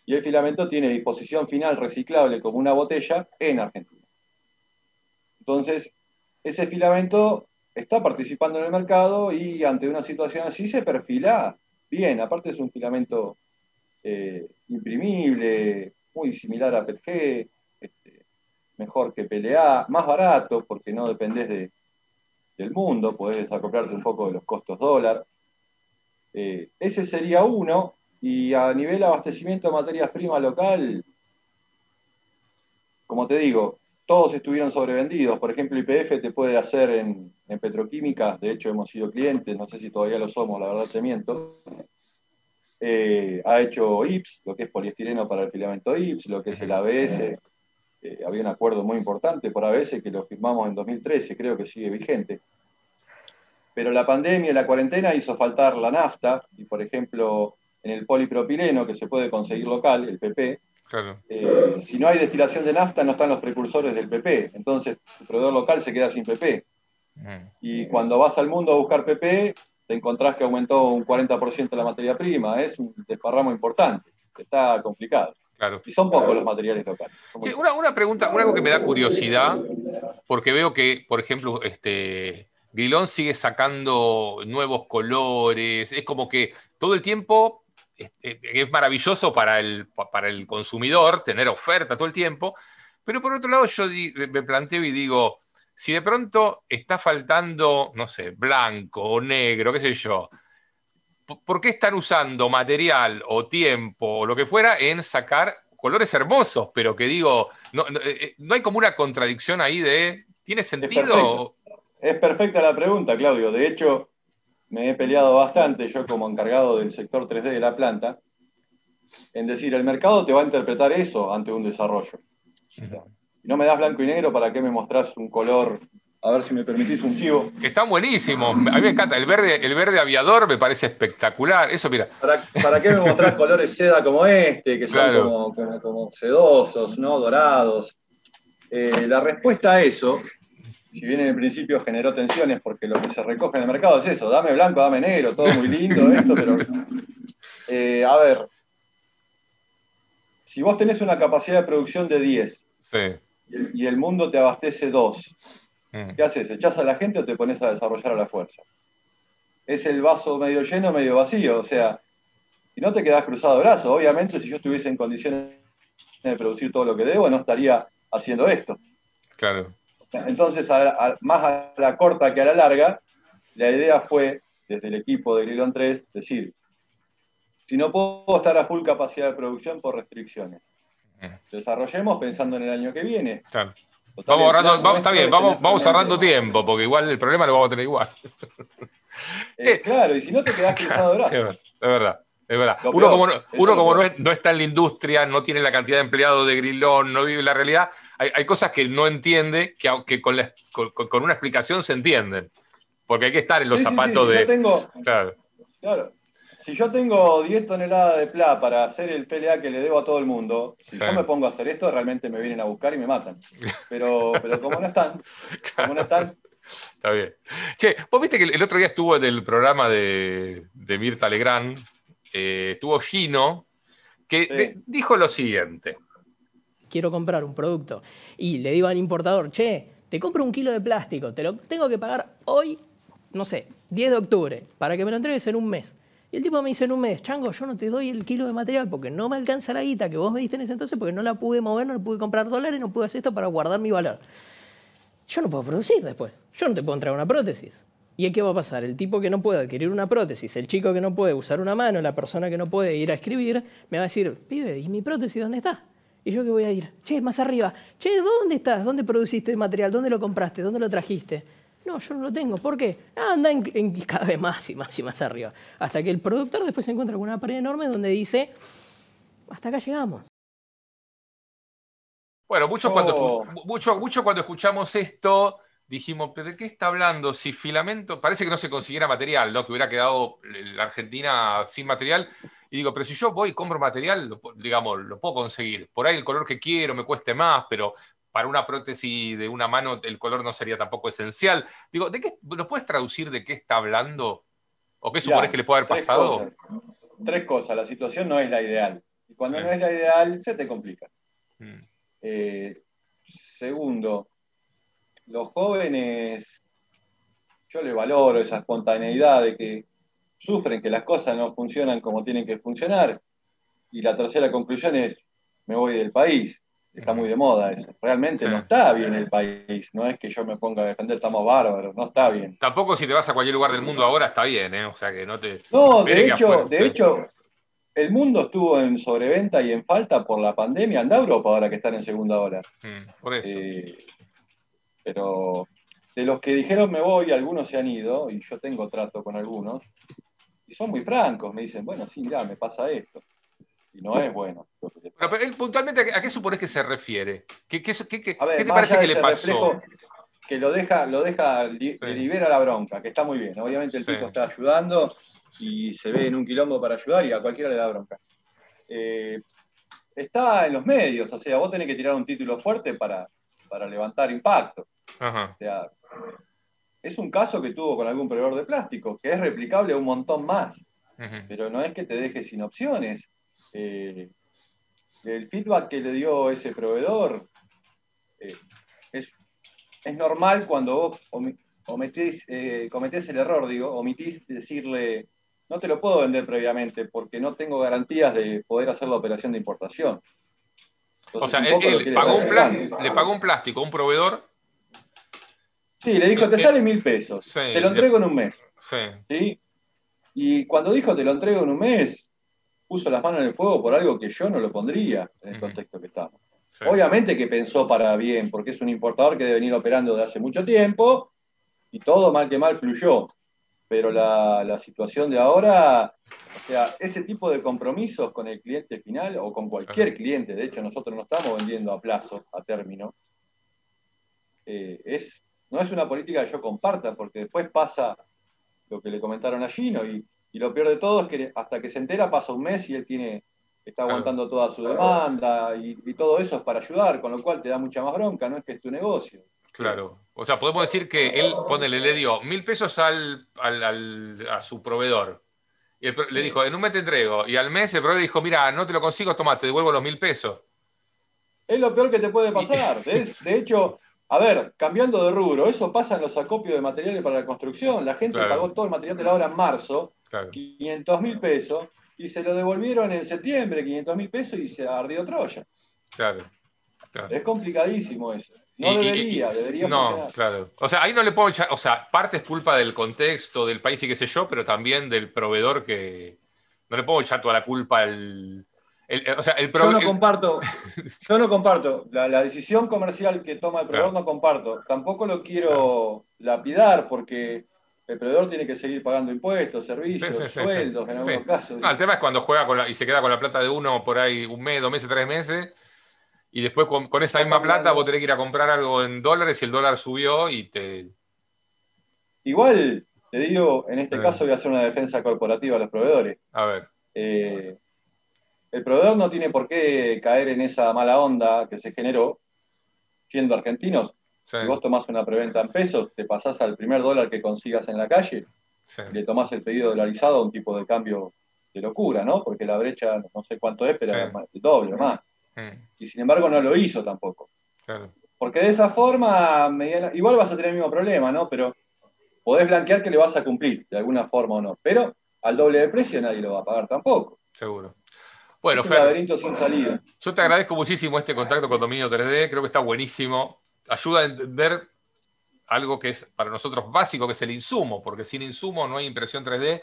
y el filamento tiene disposición final reciclable como una botella en Argentina. Entonces, ese filamento está participando en el mercado y ante una situación así se perfila bien. Aparte es un filamento eh, imprimible, muy similar a PETG, este, mejor que PLA, más barato porque no dependés de, del mundo, podés desacoplarte un poco de los costos dólar. Eh, ese sería uno, y a nivel abastecimiento de materias primas local, como te digo, todos estuvieron sobrevendidos. Por ejemplo, IPF te puede hacer en, petroquímica, de hecho hemos sido clientes, no sé si todavía lo somos, la verdad te miento. Eh, ha hecho IPS, lo que es poliestireno para el filamento IPS, lo que es el ABS. Eh, había un acuerdo muy importante por ABS que lo firmamos en 2013, creo que sigue vigente. Pero la pandemia y la cuarentena hizo faltar la nafta, y por ejemplo, en el polipropileno, que se puede conseguir local, el PP, eh, si no hay destilación de nafta, no están los precursores del PP. Entonces, el proveedor local se queda sin PP. Mm. Y cuando vas al mundo a buscar PP, te encontrás que aumentó un 40% la materia prima. Es un desparramo importante. Está complicado. Y son pocos los materiales locales. una, pregunta, algo que me da curiosidad, porque veo que, por ejemplo, este, Grilón sigue sacando nuevos colores. Es como que todo el tiempo es, maravilloso para el, para el consumidor tener oferta todo el tiempo, pero por otro lado yo me planteo y digo, si de pronto está faltando, no sé, blanco o negro, qué sé yo, ¿por qué están usando material o tiempo o lo que fuera en sacar colores hermosos? Pero que digo, no, no, eh, eh, hay como una contradicción ahí de, ¿tiene sentido? es perfecta la pregunta, Claudio. De hecho, me he peleado bastante, yo como encargado del sector 3D de la planta, en decir, el mercado te va a interpretar eso ante un desarrollo. Si no me das blanco y negro, ¿para qué me mostrás un color? A ver si me permitís un chivo. Que están buenísimos. A mí me encanta. El verde, el verde aviador me parece espectacular. Eso, mira. ¿Para, qué me mostrás colores seda como este, que son como, sedosos, ¿no? dorados? Eh, la respuesta a eso si bien en el principio generó tensiones porque lo que se recoge en el mercado es eso, dame blanco, dame negro, todo muy lindo esto, pero eh, a ver, si vos tenés una capacidad de producción de 10 y, el, mundo te abastece 2, mm. ¿qué haces? ¿Echás a la gente o te pones a desarrollar a la fuerza? Es el vaso medio lleno, medio vacío, o sea, y no te quedás cruzado de brazos. Obviamente, si yo estuviese en condiciones de producir todo lo que debo, no estaría haciendo esto. Claro. Entonces, más a la corta que a la larga, la idea fue, desde el equipo de Grilón 3, decir, si no puedo estar a full capacidad de producción por restricciones, desarrollemos pensando en el año que viene. vamos ahorrando, está bien, vamos, vamos ahorrando tiempo, porque igual el problema lo vamos a tener igual. Eh, claro, y si no te quedás de brazos. es verdad. Es verdad. uno como, no, uno como no, está en la industria, no tiene la cantidad de empleados de Grilón, no vive la realidad, hay, cosas que no entiende que, aunque con, con, una explicación se entienden. Porque hay que estar en los zapatos de. claro. claro. Si yo tengo 10 toneladas de PLA para hacer el PLA que le debo a todo el mundo, si yo me pongo a hacer esto, realmente me vienen a buscar y me matan. Pero, pero como no están, como no están, Está bien. Che, vos viste que el otro día estuvo en el programa de, de Mirta Legrand, eh, tuvo Gino, que dijo lo siguiente. Quiero comprar un producto y le digo al importador, che, te compro un kilo de plástico, te lo tengo que pagar hoy, no sé, 10 de octubre, para que me lo entregues en un mes. Y el tipo me dice en un mes, Chango, yo no te doy el kilo de material porque no me alcanza la guita que vos me diste en ese entonces porque no la pude mover, no pude comprar dólares, no pude hacer esto para guardar mi valor. Yo no puedo producir después. Yo no te puedo entregar una prótesis. ¿Y qué va a pasar? El tipo que no puede adquirir una prótesis, el chico que no puede usar una mano, la persona que no puede ir a escribir, me va a decir, pibe, ¿y mi prótesis dónde está? Y yo que voy a ir, che, más arriba, che, ¿dónde estás? ¿Dónde produciste el material? ¿Dónde lo compraste? ¿Dónde lo trajiste? No, yo no lo tengo. ¿Por qué? Ah, anda en, cada vez más y más y más arriba. Hasta que el productor después se encuentra con una pared enorme donde dice, hasta acá llegamos. Bueno, mucho, cuando, mucho, mucho cuando escuchamos esto dijimos, ¿pero de qué está hablando? Si filamento, parece que no se consiguiera material, ¿no? Que hubiera quedado la Argentina sin material. Y digo, pero si yo voy y compro material, digamos, lo puedo conseguir. Por ahí el color que quiero me cueste más, pero para una prótesis de una mano el color no sería tampoco esencial. Digo, ¿de qué, ¿nos puedes traducir de qué está hablando? ¿O qué supones que le puede haber pasado? Tres cosas. La situación no es la ideal. Y cuando no es la ideal, se te complica. Mm. Eh, segundo, los jóvenes, yo les valoro esa espontaneidad de que sufren que las cosas no funcionan como tienen que funcionar. Y la tercera conclusión es, me voy del país. Está muy de moda eso. Realmente no está bien el país. No es que yo me ponga a defender, estamos bárbaros, no está bien. Tampoco si te vas a cualquier lugar del mundo ahora está bien, ¿eh? O sea que no te... No, de hecho, de hecho, el mundo estuvo en sobreventa y en falta por la pandemia. Anda Europa ahora que están en segunda ola. Mm, por eso. Eh, pero de los que dijeron me voy, algunos se han ido, y yo tengo trato con algunos, y son muy francos, me dicen, bueno, sí, ya, me pasa esto. Y no es bueno. Pero, él puntualmente, ¿a qué supones que se refiere? ¿Qué, qué, qué, qué te parece que le pasó? Que lo deja, lo deja, libera la bronca, que está muy bien. Obviamente el tipo está ayudando y se ve en un quilombo para ayudar y a cualquiera le da bronca. Eh, está en los medios, o sea, vos tenés que tirar un título fuerte para, para levantar impacto. O sea, es un caso que tuvo con algún proveedor de plástico, que es replicable un montón más, pero no es que te deje sin opciones. Eh, el feedback que le dio ese proveedor eh, es, normal cuando vos omitís, eh, cometés el error, digo, omitís decirle, no te lo puedo vender previamente porque no tengo garantías de poder hacer la operación de importación. O sea, él, pagó un plástico, le pagó un plástico a un proveedor Sí, le dijo, te sale mil pesos, te lo entrego en un mes. Sí. Y cuando dijo, te lo entrego en un mes, puso las manos en el fuego por algo que yo no lo pondría en el contexto que estamos. Obviamente que pensó para bien, porque es un importador que debe venir operando de hace mucho tiempo y todo mal que mal fluyó. Pero la, la situación de ahora, o sea, ese tipo de compromisos con el cliente final o con cualquier cliente, de hecho nosotros no estamos vendiendo a plazo, a término, eh, es no es una política que yo comparta, porque después pasa lo que le comentaron a Gino, y, lo peor de todo es que hasta que se entera pasa un mes y él tiene, está aguantando toda su demanda, y, todo eso es para ayudar, con lo cual te da mucha más bronca, no es que es tu negocio. Claro. O sea, podemos decir que él, ponele, le dio mil pesos al, a su proveedor. Y le dijo, en un mes te entrego. Y al mes el proveedor dijo, mira, no te lo consigo, toma, te devuelvo los mil pesos. Es lo peor que te puede pasar. De, de hecho, a ver, cambiando de rubro, eso pasa en los acopios de materiales para la construcción. La gente pagó todo el material de la obra en marzo, 500 mil pesos, y se lo devolvieron en septiembre, 500 mil pesos, y se ardió Troya. Claro. Es complicadísimo eso. No debería, debería No, claro. O sea, ahí no le puedo echar, o sea, parte es culpa del contexto, del país y qué sé yo, pero también del proveedor que no le puedo echar toda la culpa al, yo no comparto, yo no comparto. La, decisión comercial que toma el proveedor no comparto. Tampoco lo quiero lapidar porque el proveedor tiene que seguir pagando impuestos, servicios, sueldos en algunos casos. el tema es cuando juega y se queda con la plata de uno por ahí un mes, dos meses, tres meses, y después con, esa misma plata vos tenés que ir a comprar algo en dólares y el dólar subió y te... Igual, te digo, en este caso voy a hacer una defensa corporativa a los proveedores. A ver. Eh, el proveedor no tiene por qué caer en esa mala onda que se generó siendo argentinos. Si vos tomás una preventa en pesos, te pasás al primer dólar que consigas en la calle y le tomás el pedido dolarizado a un tipo de cambio de locura, ¿no? Porque la brecha no sé cuánto es, pero es el doble o más. Y sin embargo no lo hizo tampoco. Porque de esa forma, igual vas a tener el mismo problema, ¿no? Pero podés blanquear que le vas a cumplir de alguna forma o no. Pero al doble de precio nadie lo va a pagar tampoco. Seguro. Bueno, Fer, sin salida. Yo te agradezco muchísimo este contacto con Dominio 3D, creo que está buenísimo. Ayuda a entender algo que es para nosotros básico, que es el insumo, porque sin insumo no hay impresión 3D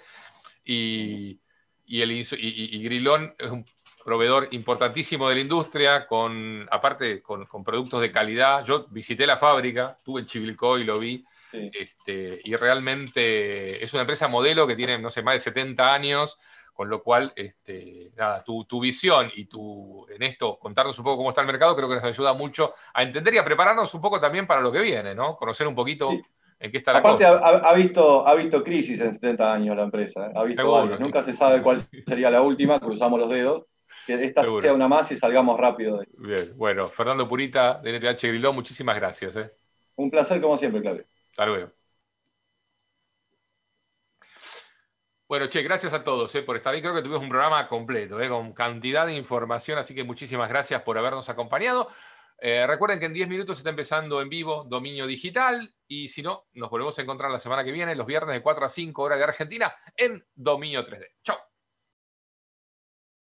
y, el, y, Grilón es un proveedor importantísimo de la industria, con, aparte con, productos de calidad. Yo visité la fábrica, estuve en Chivilcoy lo vi, este, y realmente es una empresa modelo que tiene, no sé, más de 70 años, con lo cual, este, nada, tu, visión y tu, en esto, contarnos un poco cómo está el mercado, creo que nos ayuda mucho a entender y a prepararnos un poco también para lo que viene, ¿no? Conocer un poquito en qué está la Aparte, cosa. Ha, ha, visto, ha visto crisis en 70 años la empresa, ¿eh? ha visto Nunca se sabe cuál sería la última, cruzamos los dedos. Que esta sea una más y salgamos rápido de Bien, bueno, Fernando Purita de NTH Griló, muchísimas gracias. ¿eh? Un placer como siempre, Claudio. Hasta luego. Bueno, che, gracias a todos eh, por estar ahí. Creo que tuvimos un programa completo, eh, con cantidad de información, así que muchísimas gracias por habernos acompañado. Eh, recuerden que en 10 minutos está empezando en vivo Dominio Digital y si no, nos volvemos a encontrar la semana que viene, los viernes de 4 a 5 horas de Argentina, en Dominio 3D. Chao.